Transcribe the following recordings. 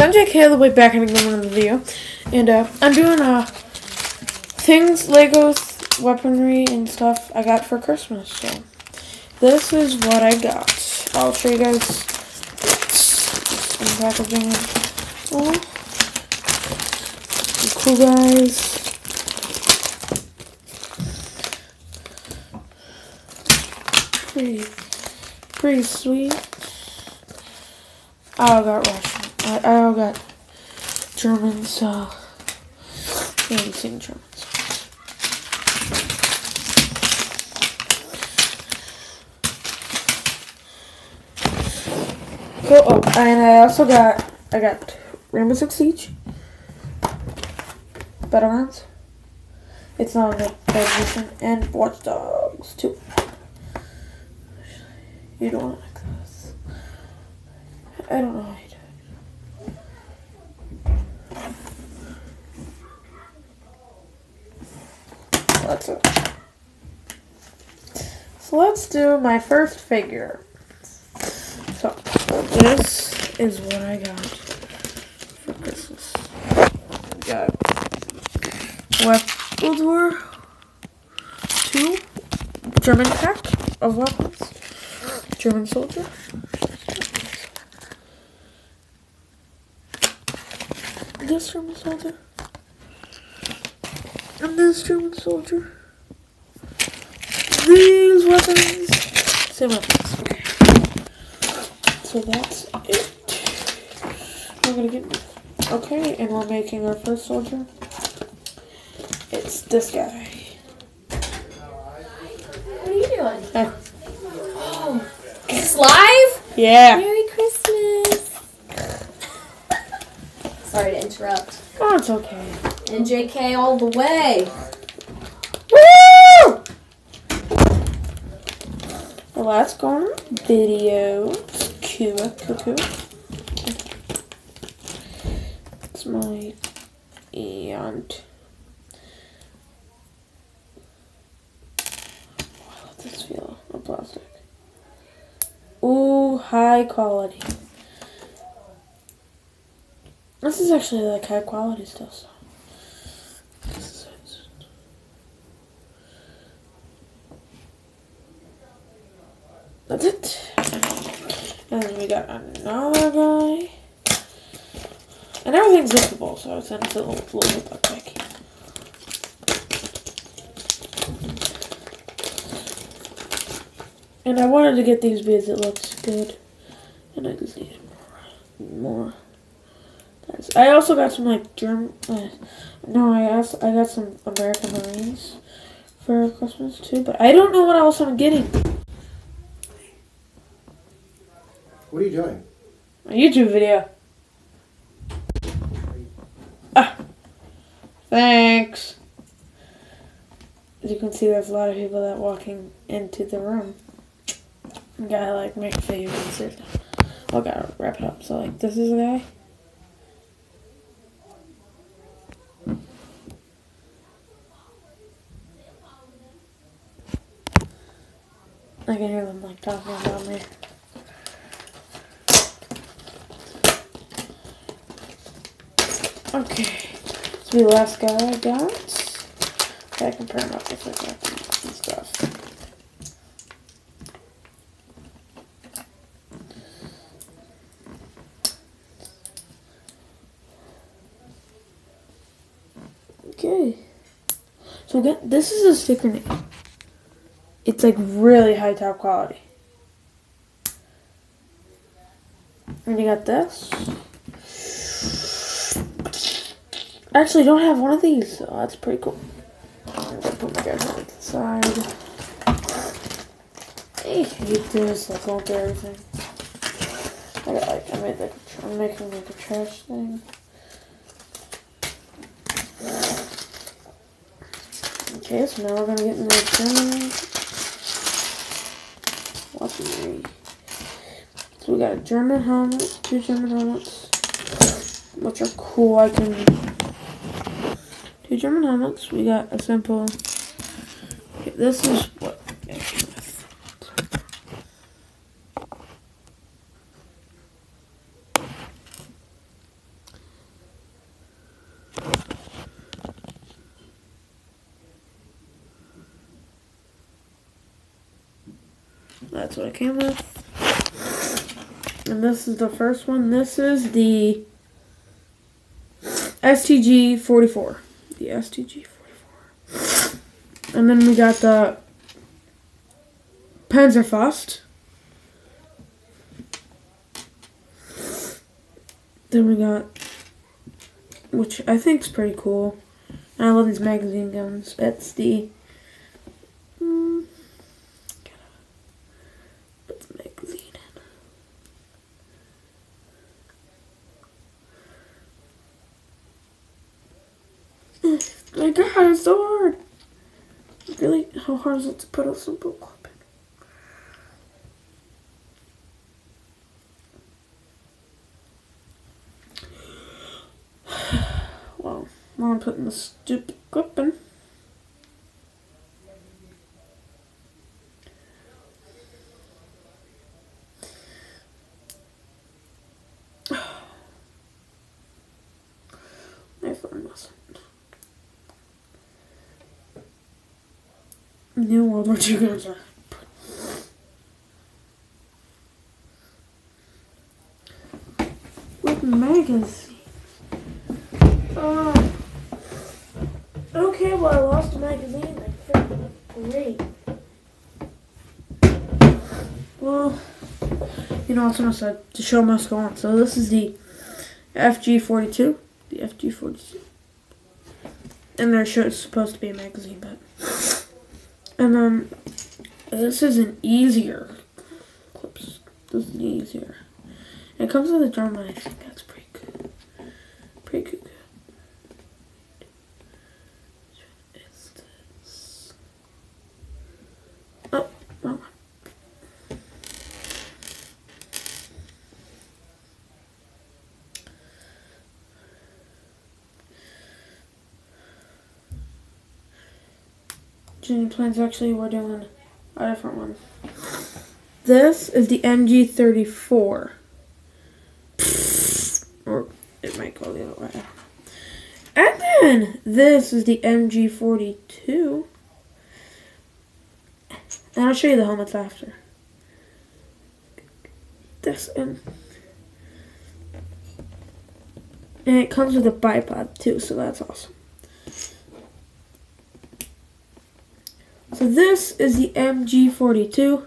I'm JK the way back in the video. And uh, I'm doing uh, things, Legos, weaponry, and stuff I got for Christmas. So this is what I got. I'll show you guys some packaging. Oh, cool guys. Pretty, pretty sweet. Oh, I got Russian. I, I all got German, so yeah, you've seen Germans. Oh, and I also got I got Rainbow Six Siege, Battlegrounds. It's not a bad edition, and Watch Dogs too. You don't like this. I don't know how you do it. It. So let's do my first figure. So this is what I got for Christmas. Got World War Two German pack of weapons. German soldier. This German soldier. And this German soldier. These weapons. Same weapons. Okay. So that's it. We're gonna get. Okay, and we're making our first soldier. It's this guy. What are you doing? Oh, is this live? yeah. Merry Christmas. Sorry to interrupt. Oh, it's okay. And JK all the way. Woo! The last go on video. Kua, Kua. It's my aunt. How does this feel? The plastic. Ooh, high quality. This is actually like high quality stuff. So. This is it. That's it. And we got another guy. And everything's zippable, so it's a little, a little bit back. And I wanted to get these because it looks good. And I just need more. More. I also got some like German. Uh, no, I also I got some American Marines for Christmas too, but I don't know what else I'm getting. What are you doing? A YouTube video. Ah. Thanks. As you can see, there's a lot of people that walking into the room. Gotta like make video and sit. I gotta wrap it up. So like, this is the guy. I can hear them like talking about me. Okay, so the last guy I got. I can pair him up with and stuff. Okay. So again, this is a sticker name. It's like really high top quality. And you got this. Actually, don't have one of these, so that's pretty cool. I'm gonna put my guys on the side. I hate this, like going through everything. I got like, I made like, I'm making like a trash thing. Okay, so now we're gonna get into the German. Weaponry. So we got a German helmet, two German helmets, which are cool. I can German helmets. we got a simple. Okay, this is what. That's what I came with. And this is the first one. This is the STG 44. The STG 44. And then we got the Panzerfaust. Then we got, which I think is pretty cool. I love these magazine guns. That's the, mm, put the magazine in. My God, it's so hard. It to put a simple clip in? Well, I'm putting the stupid clip in. New World War II guns are. With magazines. Oh. Okay, well, I lost a magazine. Like, freaking great. Well, you know, also said the show must go on. So this is the FG42. The FG42. And their show is supposed to be a magazine, but. And then this is an easier clips. This is easier. It comes with a drum, and I think that's pretty good. Pretty good. Is this? Oh, wrong one. Plans actually we're doing a different one. This is the MG34. Or it might go the other way. And then this is the MG42. And I'll show you the helmets after. This and and it comes with a bipod too, so that's awesome. So this is the MG42.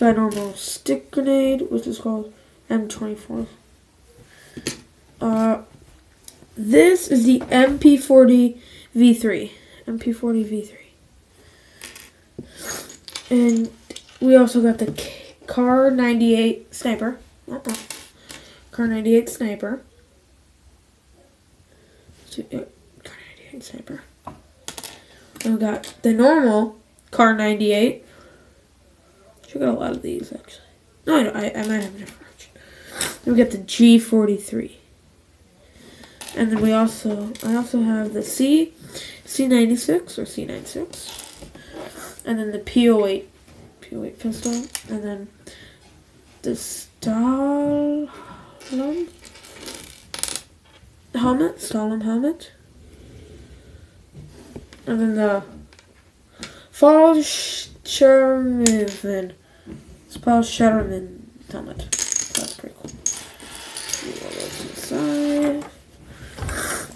By normal stick grenade, which is called M24. Uh, this is the MP40 V3. MP40 V3. And we also got the Kar 98 sniper. Not that. Kar 98 sniper. So, uh, Kar 98 sniper. And we got the normal Kar 98. She got a lot of these actually. No, I, I, I might have a different version. Then we got the G43. And then we also, I also have the C, C96 or C96. And then the P08, P08 pistol. And then the Stalin helmet, Stalin helmet. And then the Fallschirmchen, Fallschirmchen helmet. That's pretty cool. Inside.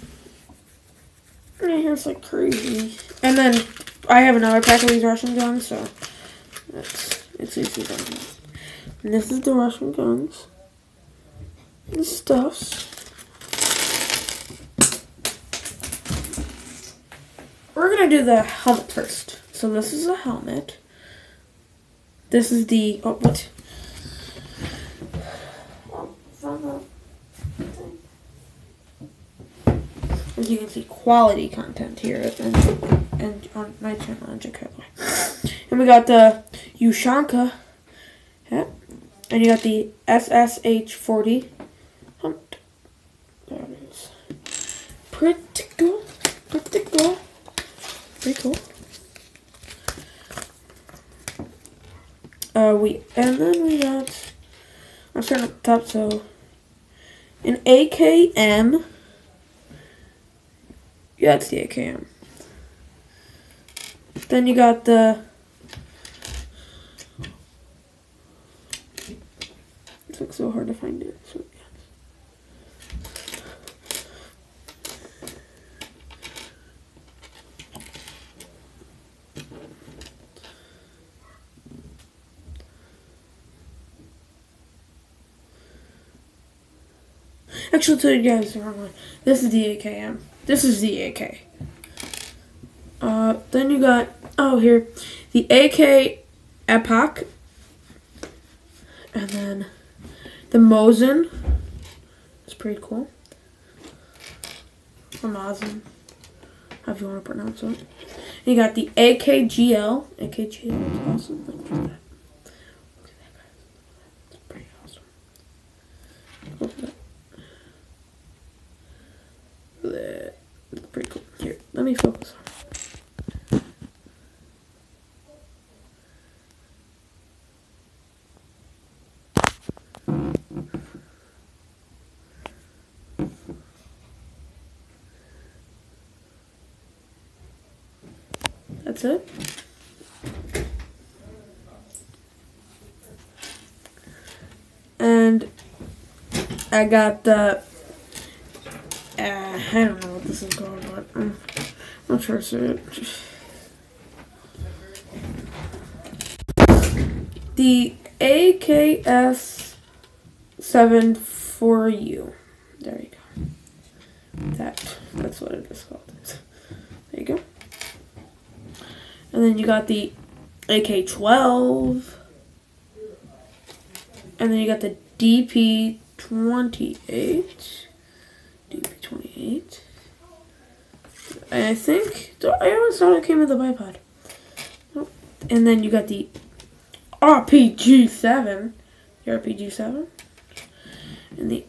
My like crazy. And then I have another pack of these Russian guns, so that's it's easy done. And this is the Russian guns. The stuffs. We're gonna do the helmet first. So this is a helmet. This is the oh what? The. As you can see, quality content here and, and on my channel on. And we got the Ushanka hat. And you got the SSH40 hunt. There it is. Pretty cool. Uh, we and then we got. I'm starting at the top, so an AKM. Yeah, it's the AKM. Then you got the. It's like so hard to find it. So, Actually, tell you guys the wrong one. This is the AKM. This is the AK. Uh, then you got oh here, the AK Epoch, and then the Mosin. It's pretty cool. Or Mosin, however you want to pronounce it. You got the AKGL. AKGL is awesome. Look at that. Look at that, guys. It's pretty awesome. Look at that. Bleh. It's pretty cool. Here, let me focus on. That's it. And I got the. Uh, I don't know what this is called, but I'm I'll trust it. The AKS-74U. There you go. That that's what it is called. There you go. And then you got the AK12. And then you got the DP28. I think I always thought it came with the bipod. And then you got the RPG 7. The RPG 7. And the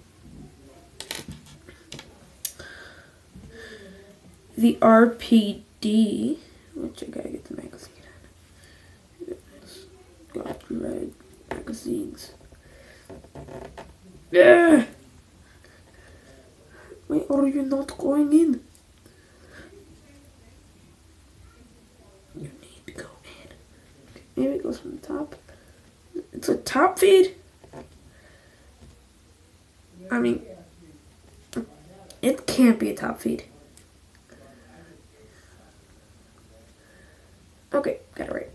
the RPD, which I gotta get the magazine. Red magazines. Yeah. Why are you not going in? You need to go in. Maybe it goes from the top. It's a top feed. I mean, it can't be a top feed. Okay, got it right.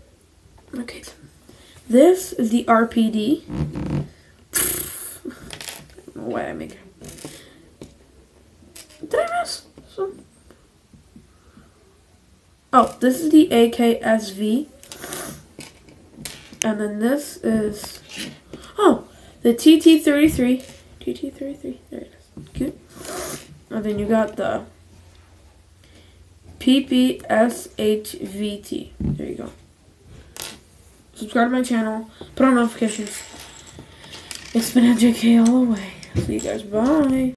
Okay, this is the RPD. Why I make it. Did I miss some? Oh, this is the AKSV. And then this is, oh, the TT33. TT33, there it is. Cute. And then you got the PPSHVT. There you go. Subscribe to my channel. Put on notifications. It's been MJK all the way. See you guys. Bye.